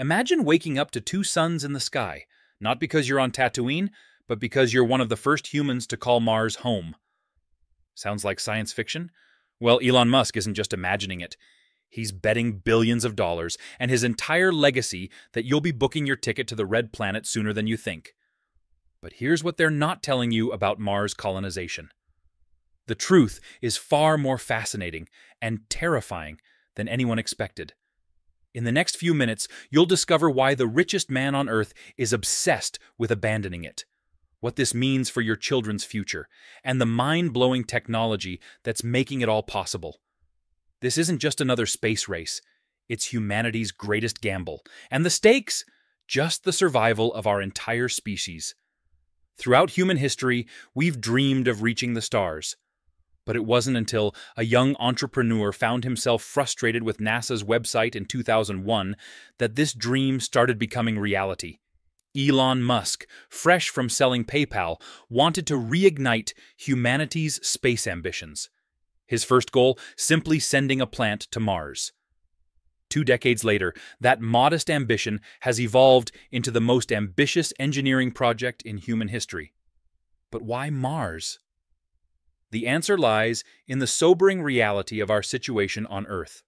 Imagine waking up to two suns in the sky, not because you're on Tatooine, but because you're one of the first humans to call Mars home. Sounds like science fiction? Well, Elon Musk isn't just imagining it. He's betting billions of dollars and his entire legacy that you'll be booking your ticket to the Red Planet sooner than you think. But here's what they're not telling you about Mars colonization. The truth is far more fascinating and terrifying than anyone expected. In the next few minutes, you'll discover why the richest man on Earth is obsessed with abandoning it, what this means for your children's future, and the mind blowing technology that's making it all possible. This isn't just another space race, it's humanity's greatest gamble. And the stakes? Just the survival of our entire species. Throughout human history, we've dreamed of reaching the stars. But it wasn't until a young entrepreneur found himself frustrated with NASA's website in 2001 that this dream started becoming reality. Elon Musk, fresh from selling PayPal, wanted to reignite humanity's space ambitions. His first goal, simply sending a plant to Mars. Two decades later, that modest ambition has evolved into the most ambitious engineering project in human history. But why Mars? The answer lies in the sobering reality of our situation on Earth.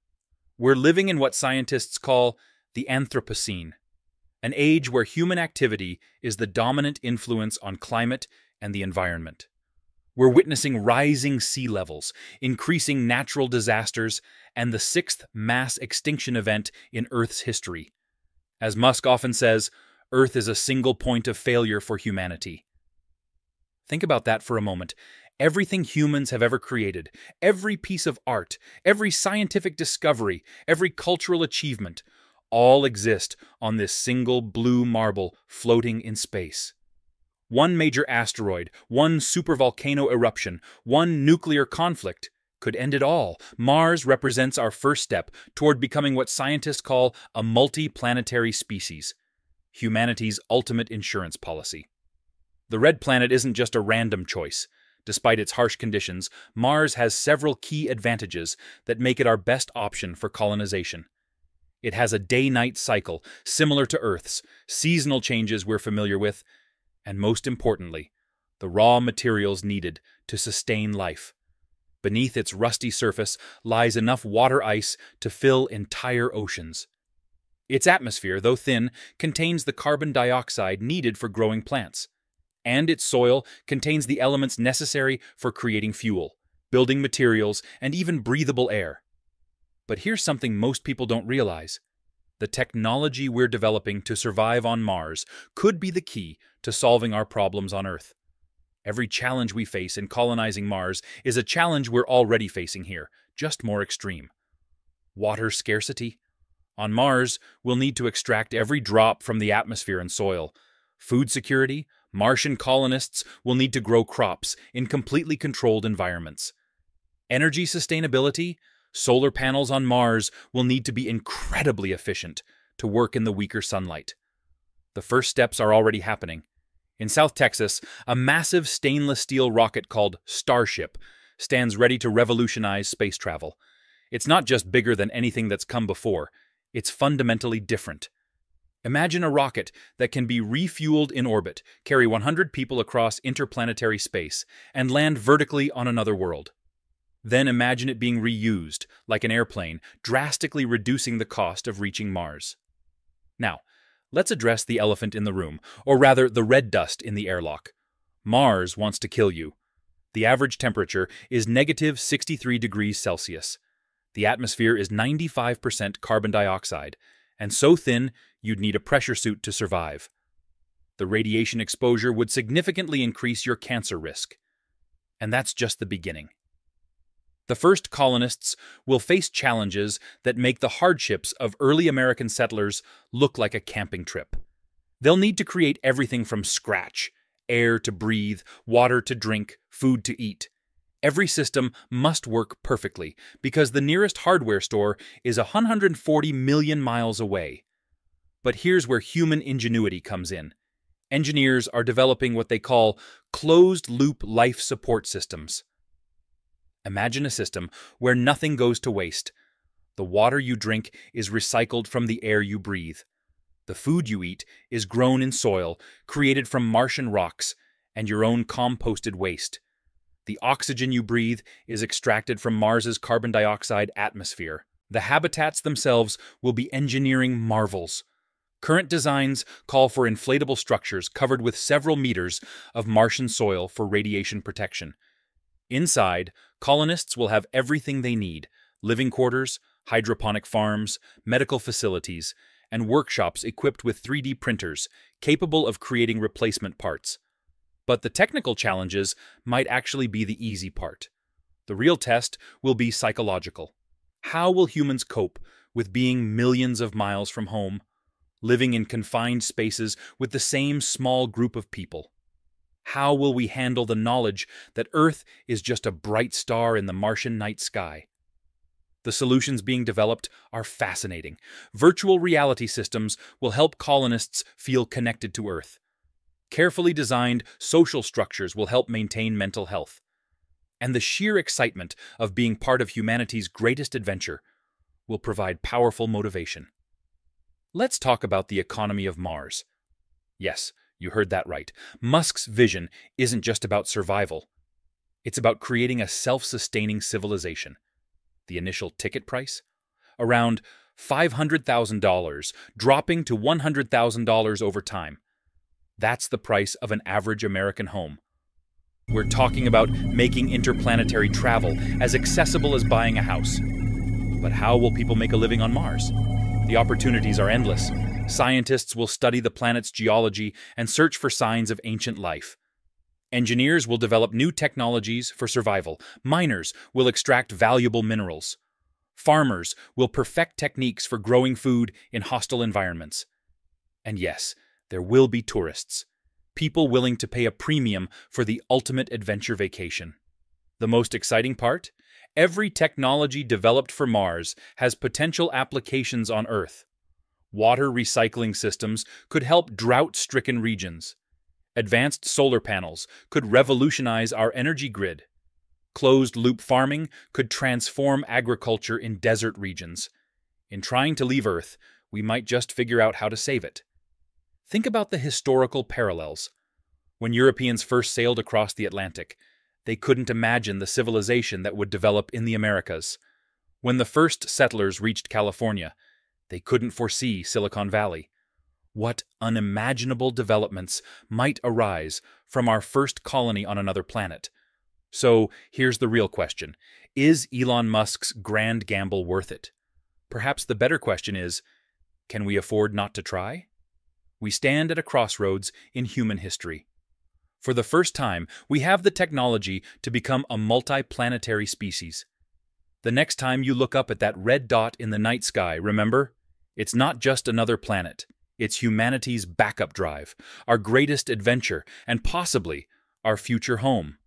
We're living in what scientists call the Anthropocene, an age where human activity is the dominant influence on climate and the environment. We're witnessing rising sea levels, increasing natural disasters, and the sixth mass extinction event in Earth's history. As Musk often says, Earth is a single point of failure for humanity. Think about that for a moment. Everything humans have ever created, every piece of art, every scientific discovery, every cultural achievement, all exist on this single blue marble floating in space. One major asteroid, one supervolcano eruption, one nuclear conflict could end it all. Mars represents our first step toward becoming what scientists call a multi-planetary species, humanity's ultimate insurance policy. The red planet isn't just a random choice. Despite its harsh conditions, Mars has several key advantages that make it our best option for colonization. It has a day-night cycle similar to Earth's, seasonal changes we're familiar with, and most importantly, the raw materials needed to sustain life. Beneath its rusty surface lies enough water ice to fill entire oceans. Its atmosphere, though thin, contains the carbon dioxide needed for growing plants. And its soil contains the elements necessary for creating fuel, building materials, and even breathable air. But here's something most people don't realize. The technology we're developing to survive on Mars could be the key to solving our problems on Earth. Every challenge we face in colonizing Mars is a challenge we're already facing here, just more extreme. Water scarcity? On Mars, we'll need to extract every drop from the atmosphere and soil. Food security? Martian colonists will need to grow crops in completely controlled environments. Energy sustainability? Solar panels on Mars will need to be incredibly efficient to work in the weaker sunlight. The first steps are already happening. In South Texas, a massive stainless steel rocket called Starship stands ready to revolutionize space travel. It's not just bigger than anything that's come before, it's fundamentally different. Imagine a rocket that can be refueled in orbit, carry 100 people across interplanetary space, and land vertically on another world. Then imagine it being reused, like an airplane, drastically reducing the cost of reaching Mars. Now, let's address the elephant in the room, or rather the red dust in the airlock. Mars wants to kill you. The average temperature is negative 63 degrees Celsius. The atmosphere is 95% carbon dioxide, and so thin you'd need a pressure suit to survive. The radiation exposure would significantly increase your cancer risk. And that's just the beginning. The first colonists will face challenges that make the hardships of early American settlers look like a camping trip. They'll need to create everything from scratch air to breathe, water to drink, food to eat. Every system must work perfectly because the nearest hardware store is 140 million miles away. But here's where human ingenuity comes in. Engineers are developing what they call closed loop life support systems. Imagine a system where nothing goes to waste. The water you drink is recycled from the air you breathe. The food you eat is grown in soil, created from Martian rocks, and your own composted waste. The oxygen you breathe is extracted from Mars's carbon dioxide atmosphere. The habitats themselves will be engineering marvels. Current designs call for inflatable structures covered with several meters of Martian soil for radiation protection. Inside, colonists will have everything they need living quarters, hydroponic farms, medical facilities, and workshops equipped with 3D printers capable of creating replacement parts. But the technical challenges might actually be the easy part. The real test will be psychological. How will humans cope with being millions of miles from home, living in confined spaces with the same small group of people? How will we handle the knowledge that Earth is just a bright star in the Martian night sky? The solutions being developed are fascinating. Virtual reality systems will help colonists feel connected to Earth. Carefully designed social structures will help maintain mental health. And the sheer excitement of being part of humanity's greatest adventure will provide powerful motivation. Let's talk about the economy of Mars. Yes, you heard that right. Musk's vision isn't just about survival. It's about creating a self-sustaining civilization the initial ticket price, around $500,000, dropping to $100,000 over time. That's the price of an average American home. We're talking about making interplanetary travel as accessible as buying a house. But how will people make a living on Mars? The opportunities are endless. Scientists will study the planet's geology and search for signs of ancient life. Engineers will develop new technologies for survival. Miners will extract valuable minerals. Farmers will perfect techniques for growing food in hostile environments. And yes, there will be tourists, people willing to pay a premium for the ultimate adventure vacation. The most exciting part? Every technology developed for Mars has potential applications on Earth. Water recycling systems could help drought stricken regions. Advanced solar panels could revolutionize our energy grid. Closed loop farming could transform agriculture in desert regions. In trying to leave Earth, we might just figure out how to save it. Think about the historical parallels. When Europeans first sailed across the Atlantic, they couldn't imagine the civilization that would develop in the Americas. When the first settlers reached California, they couldn't foresee Silicon Valley what unimaginable developments might arise from our first colony on another planet. So here's the real question Is Elon Musk's grand gamble worth it? Perhaps the better question is can we afford not to try? We stand at a crossroads in human history. For the first time, we have the technology to become a multi-planetary species. The next time you look up at that red dot in the night sky, remember? It's not just another planet. It's humanity's backup drive, our greatest adventure, and possibly our future home.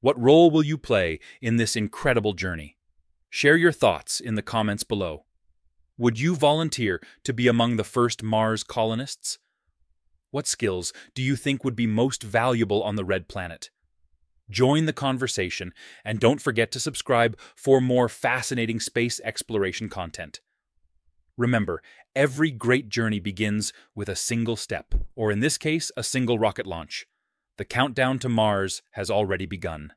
What role will you play in this incredible journey? Share your thoughts in the comments below. Would you volunteer to be among the first Mars colonists? What skills do you think would be most valuable on the Red Planet? Join the conversation and don't forget to subscribe for more fascinating space exploration content. Remember, every great journey begins with a single step, or in this case, a single rocket launch. The countdown to Mars has already begun.